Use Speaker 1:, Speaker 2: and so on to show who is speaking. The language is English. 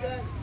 Speaker 1: good.